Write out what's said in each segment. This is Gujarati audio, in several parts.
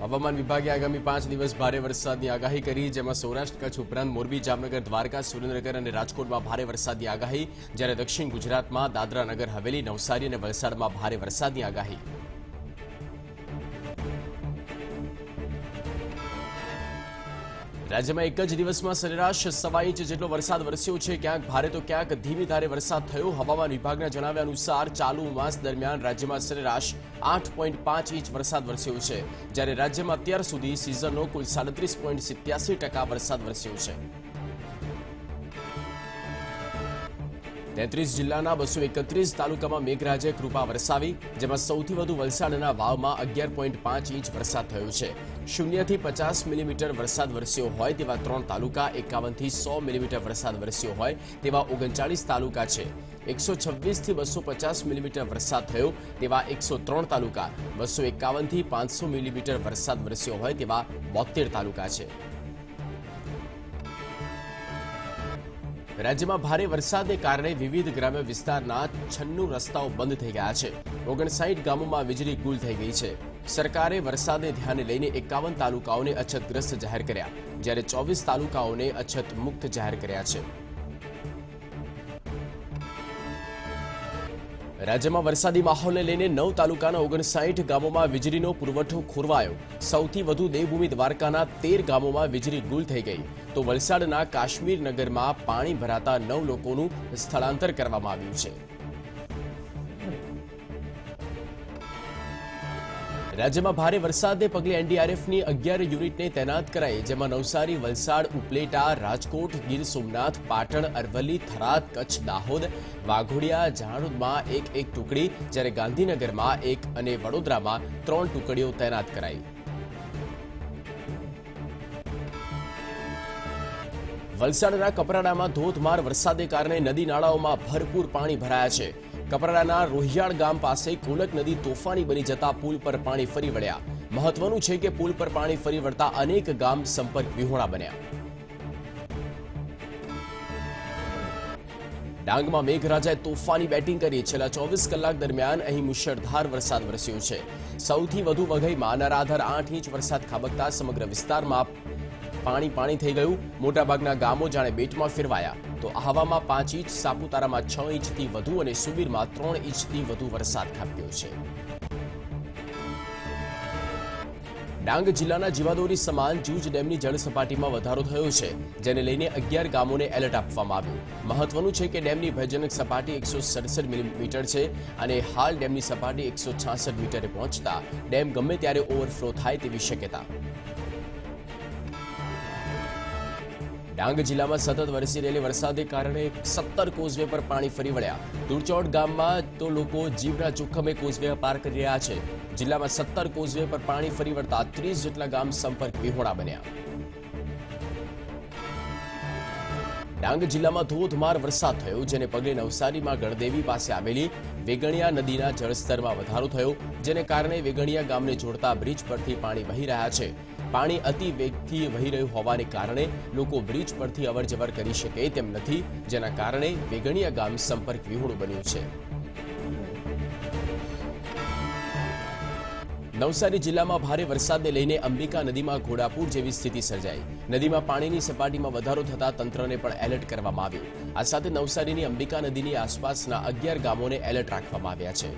હવામાન વિભાગે આગામી પાંચ દિવસ ભારે વરસાદની આગાહી કરી, જેમાં સૌરાષ્ટ્ર, કચ્છ ઉપરાંત મોરબી, જામનગર, દ્વારકા, સુરેન્દ્રનગર અને રાજકોટમાં ભારે વરસાદની આગાહી, જ્યારે દક્ષિણ ગુજરાતમાં દાદરા નગર, હવેલી, નવસારી અને વલસાડમાં ભારે વરસાદની આગાહી. રાજ્યમાં એક જ દિવસમાં સરેરાશ સવા ઇંચ જેટલો વરસાદ વરસ્યો છે, ક્યાંક ભારે તો ક્યાંક ધીમી ધારે વરસાદ થયો. હવામાન વિભાગના જણાવ્યા અનુસાર, ચાલુ માસ દરમિયાન રાજ્યમાં સરેરાશ આઠ પોઈન્ટ પાંચ ઇંચ વરસાદ વરસ્યો છે. જ્યારે રાજ્યમાં અત્યાર સુધી સિઝનનો કુલ સાડત્રીસ પોઈન્ટ સિત્યાસી ટકા વરસાદ વરસ્યો છે. તેત્રીસ જિલ્લાના બસો એકત્રીસ તાલુકામાં મેઘરાજે કૃપા વરસાવી, જેમાં સૌથી વધુ વલસાડના વાવમાં અગિયાર પોઈન્ટ પાંચ ઇંચ વરસાદ થયો છે. શૂન્યથી પચાસ મિલીમીટર વરસાદ વરસ્યો હોય તેવા ત્રણ તાલુકા એકાવનથી સો મિલીમીટર વરસાદ વરસ્યો હોય તેવા ઓગણચાળીસ તાલુકા છે. એકસો છવ્વીસથી બસો પચાસ મિલીમીટર વરસાદ થયો તેવા એકસો ત્રણ તાલુકા, બસો એકાવનથી પાંચસો મિલીમીટર વરસાદ વરસ્યો હોય તેવા બોતેર તાલુકા છે. રાજ્યમાં ભારે વરસાદને કારણે વિવિધ ગ્રામ્ય વિસ્તારના છન્નું રસ્તાઓ બંધ થઈ ગયા છે. ઓગણસાઠ ગામોમાં વીજળી ગુલ થઈ ગઈ છે. સરકારે વરસાદને ધ્યાને લઈને એકાવન તાલુકાઓને અછતગ્રસ્ત જાહેર કર્યા, જ્યારે ચોવીસ તાલુકાઓને અછત મુક્ત જાહેર કર્યા છે. રાજ્યમાં વરસાદી માહોલને લઈને નવ તાલુકાના ઓગણસાઠ ગામોમાં વીજળીનો પુરવઠો ખોરવાયો. સૌથી વધુ દેવભૂમિ દ્વારકાના તેર ગામોમાં વીજળી ગુલ થઈ ગઈ. તો વલસાડના કાશ્મીર નગરમાં પાણી ભરાતા નવ લોકોનું સ્થળાંતર કરવામાં આવ્યું છે. રાજ્યમાં ભારે વરસાદને પગલે એનડીઆરએફની અગિયાર યુનિટને તૈનાત કરાઈ, જેમાં નવસારી, વલસાડ, ઉપલેટા, રાજકોટ, ગીર સોમનાથ, પાટણ, અરવલ્લી, થરાદ, કચ્છ, દાહોદ, વાઘોડિયા, જાણોદમાં એક એક ટુકડી, જ્યારે ગાંધીનગરમાં એક અને વડોદરામાં ત્રણ ટુકડીઓ તૈનાત કરાઈ. વલસાડના કપરાડામાં ધોધમાર વરસાદને કારણે નદી નાળાઓમાં ભરપૂર પાણી ભરાયા છે. કપરાડાના રોહિયાળ ગામ પાસે કોલક નદી તોફાની બની જતા પુલ પર પાણી ફરી વળ્યા. મહત્વનું છે કે પુલ પર પાણી ફરી વળતા અનેક ગામ સંપર્ક વિહોણા બન્યા. ડાંગમાં મેઘરાજાએ તોફાની બેટિંગ કરી. છેલ્લા ચોવીસ કલાક દરમિયાન અહીં મુશળધાર વરસાદ વરસ્યો છે. સૌથી વધુ વઘઈમાં નરાધર આઠ ઇંચ વરસાદ ખાબકતા સમગ્ર વિસ્તારમાં પાણી પાણી થઈ ગયું. મોટાભાગના ગામો જાણે બેટમાં ફેરવાયા. તો આહવામાં પાંચ ઇંચ, સાપુતારામાં છ ઇંચથી વધુ અને સુબીરમાં ત્રણ ઇંચથી વધુ વરસાદ ખાબક્યો છે. ડાંગ જિલ્લાના જીવાદોરી સમાન જૂજ ડેમની જળસપાટીમાં વધારો થયો છે, જેને લઈને અગિયાર ગામોને એલર્ટ આપવામાં આવ્યું. મહત્વનું છે કે ડેમની ભયજનક સપાટી એકસો સડસઠ મિલીમીટર છે અને હાલ ડેમની સપાટી એકસો છાસઠ મીટરે પહોંચતા ડેમ ગમે ત્યારે ઓવરફ્લો થાય તેવી શક્યતા. ડાંગ જિલ્લામાં સતત વરસી રહેલી વરસાદને કારણે સત્તર કોઝવે પર પાણી ફરી વળ્યા. તુરચોડ ગામમાં તો લોકો જીવના જોખમે કોઝવે પાર કરી રહ્યા છે. જિલ્લામાં સત્તર કોઝવે પર પાણી ફરી વળતા ત્રીસ જેટલા ગામ સંપર્ક વિહોણા બન્યા. ડાંગ જિલ્લામાં ધોધમાર વરસાદ થયો, જેને પગલે નવસારીમાં ગણદેવી પાસે આવેલી વેગણિયા નદીના જળસ્તરમાં વધારો થયો, જેને કારણે વેગણિયા ગામને જોડતા બ્રિજ પરથી પાણી વહી રહ્યા છે. પાણી અતિ વેગથી વહી રહ્યું હોવાને કારણે લોકો બ્રિજ પરથી અવરજવર કરી શકે તેમ નથી, જેના કારણે વેગણિયા ગામ સંપર્ક વિહોણું બન્યું છે. નવસારી જિલ્લામાં ભારે વરસાદને લઈને અંબિકા નદીમાં ઘોડાપૂર જેવી સ્થિતિ સર્જાઈ. નદીમાં પાણીની સપાટીમાં વધારો થતા તંત્રને પણ એલર્ટ કરવામાં આવ્યું. આ સાથે નવસારીની અંબિકા નદીની આસપાસના અગિયાર ગામોને એલર્ટ રાખવામાં આવ્યા છે.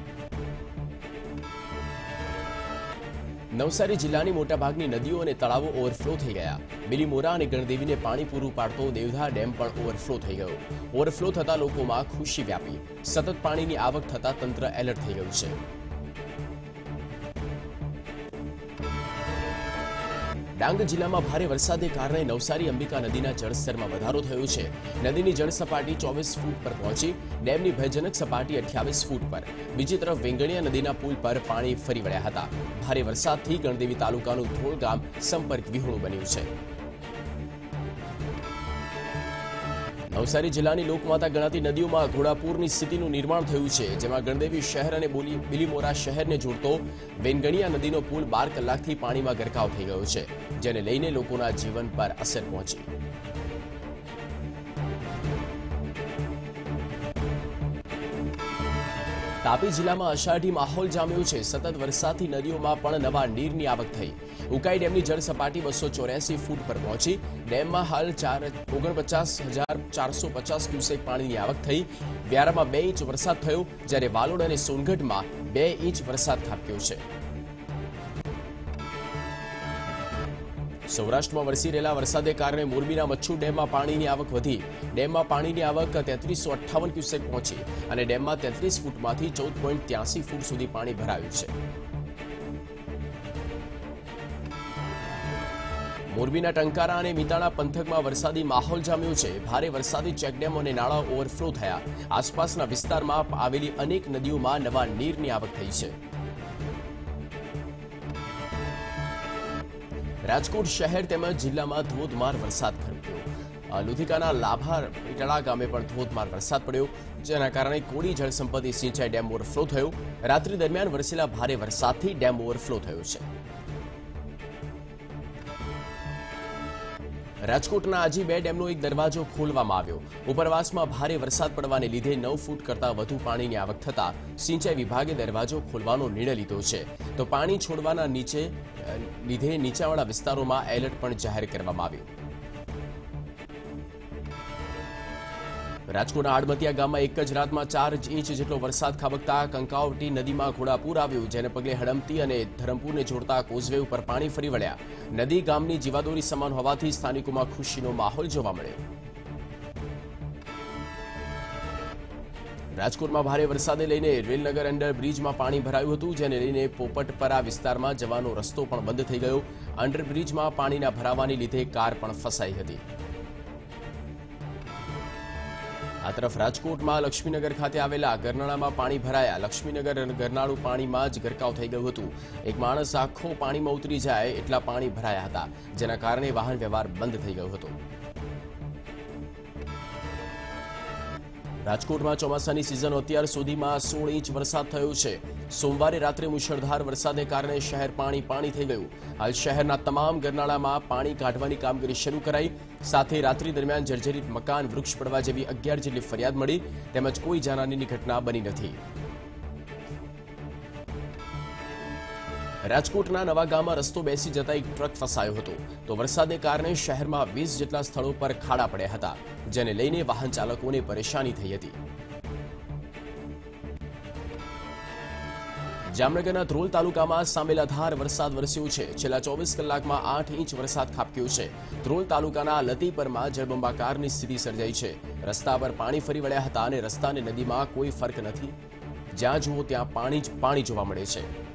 નવસારી જિલ્લાની મોટાભાગની નદીઓ અને તળાવો ઓવરફ્લો થઈ ગયા. બિલીમોરા અને ગણદેવીને પાણી પૂરું પાડતો દેવધા ડેમ પણ ઓવરફ્લો થઈ ગયો. ઓવરફ્લો થતા લોકોમાં ખુશી વ્યાપી. સતત પાણીની આવક થતા તંત્ર એલર્ટ થઈ ગયું છે. ડાંગ જિલ્લામાં ભારે વરસાદને કારણે નવસારી, અંબિકા નદીના જળસ્તરમાં વધારો થયો છે. નદીની જળસપાટી ચોવીસ ફૂટ પર પહોંચી, ડેમની ભયજનક સપાટી અઠ્યાવીસ ફૂટ પર. બીજી તરફ વેંગણિયા નદીના પુલ પર પાણી ફરી વળ્યા હતા. ભારે વરસાદથી ગણદેવી તાલુકાનું ધોળ ગામ સંપર્ક વિહોણું બન્યું છે. નવસારી જિલ્લાની લોકમાતા ગણાતી નદીઓમાં ઘોડાપૂરની સ્થિતિનું નિર્માણ થયું છે, જેમાં ગણદેવી શહેર અને બોલી, બિલીમોરા શહેરને જોડતો વેનગણિયા નદીનો પુલ બાર કલાકથી પાણીમાં ગરકાવ થઈ ગયો છે, જેને લઈને લોકોના જીવન પર અસર પહોંચી. તાપી જિલ્લામાં અષાઢી માહોલ જામ્યો છે. સતત વરસાદથી નદીઓમાં પણ નવા નીરની આવક થઈ. ઉકાઈ ડેમની જળ સપાટી બસો ચોર્યાસી ફૂટ પર પહોંચી. ડેમમાં હાલ ચાર ઓગણપચાસ હજાર ચારસો પચાસ ક્યુસેક પાણીની આવક થઈ. વ્યારામાં બે ઇંચ વરસાદ થયો, જ્યારે વાલોડ અને સોનગઢમાં બે ઇંચ વરસાદ ખાબક્યો છે. સૌરાષ્ટ્રમાં વરસી રહેલા વરસાદે કારણે મોરબીના મચ્છુ ડેમમાં પાણીની આવક વધી. ડેમમાં પાણીની આવક તેત્રીસો અઠ્ઠાવન ક્યુસેક પહોંચી અને ડેમમાં તેત્રીસ ફૂટમાંથી ચૌદ પોઈન્ટ ત્યાસી ફૂટ સુધી પાણી ભરાયું છે. મોરબીના ટંકારા અને મિતાણા પંથકમાં વરસાદી માહોલ જામ્યો છે. ભારે વરસાદી ચેકડેમ અને નાળા ઓવરફ્લો થયા. આસપાસના વિસ્તારમાં આવેલી અનેક નદીઓમાં નવા નીરની આવક થઈ છે. રાજકોટ શહેર તેમજ જિલ્લામાં ધોધમાર વરસાદ ખાબક્યો લુધિકાના લાભાર ઇટડા ગામે પણ ધોધમાર વરસાદ પડ્યો, જેના કારણે કોડી જળસંપત્તિ સિંચાઈ ડેમ ઓવરફ્લો થયો. રાત્રિ દરમિયાન વરસેલા ભારે વરસાદથી ડેમ ઓવરફ્લો થયો છે. રાજકોટના આજી બે ડેમનો એક દરવાજો ખોલવામાં આવ્યો. ઉપરવાસમાં ભારે વરસાદ પડવાને લીધે નવ ફૂટ કરતાં વધુ પાણીની આવક થતા સિંચાઈ વિભાગે દરવાજો ખોલવાનો નિર્ણય લીધો છે. તો પાણી છોડવાના નીચે લીધે નીચાવાળા વિસ્તારોમાં એલર્ટ પણ જાહેર કરવામાં આવ્યું. રાજકોટના આડમતિયા ગામમાં એક જ રાતમાં ચાર ઇંચ જેટલો વરસાદ ખાબકતા કંકાવટી નદીમાં ઘોડાપૂર આવ્યું, જેને પગલે હડમતી અને ધરમપુરને જોડતા કોઝવે ઉપર પાણી ફરી વળ્યા. નદી ગામની જીવાદોરી સમાન હોવાથી સ્થાનિકોમાં ખુશીનો માહોલ જોવા મળ્યો. રાજકોટમાં ભારે વરસાદે લઈને રેલનગર અંડરબ્રિજમાં પાણી ભરાયું હતું, જેને લઈને પોપટપરા વિસ્તારમાં જવાનો રસ્તો પણ બંધ થઈ ગયો. અંડરબ્રિજમાં પાણીના ભરાવાને લીધે કાર પણ ફસાઈ હતી. આ તરફ રાજકોટમાં લક્ષ્મીનગર ખાતે આવેલા ગરનાળામાં પાણી ભરાયા. લક્ષ્મીનગર ગરનાળું પાણીમાં જ ગરકાવ થઈ ગયું હતું. એક માણસ આખો પાણીમાં ઉતરી જાય એટલા પાણી ભરાયા હતા, જેના કારણે વાહન વ્યવહાર બંધ થઈ ગયો હતો. રાજકોટમાં ચોમાસાની સિઝન અત્યાર સુધીમાં સોળ ઇંચ વરસાદ થયો છે. સોમવારે રાત્રે મુશળધાર વરસાદને કારણે શહેર પાણી પાણી થઈ ગયું. હાલ શહેરના તમામ ગરનાળામાં પાણી કાઢવાની કામગીરી શરૂ કરાઈ. સાથે રાત્રિ દરમિયાન જર્જરિત મકાન, વૃક્ષ પડવા જેવી અગિયાર જેટલી ફરિયાદ મળી, તેમજ કોઈ જાનહાનીની ઘટના બની નથી. રાજકોટના નવા ગામમાં રસ્તો બેસી જતા એક ટ્રક ફસાયો હતો. તો વરસાદને કારણે શહેરમાં વીસ જેટલા સ્થળો પર ખાડા પડ્યા હતા, જેને લઈને વાહન ચાલકોને પરેશાની થઈ હતી. જામનગરના ધ્રોલ તાલુકામાં સામેલાધાર વરસાદ વરસ્યો છે. છેલ્લા ચોવીસ કલાકમાં આઠ ઇંચ વરસાદ ખાબક્યો છે. ધ્રોલ તાલુકાના લતીપરમાં જળબંબાકારની સ્થિતિ સર્જાઈ છે. રસ્તા પર પાણી ફરી વળ્યા હતા અને રસ્તા અને નદીમાં કોઈ ફરક નથી. જ્યાં જુઓ ત્યાં પાણી જ પાણી જોવા મળે છે.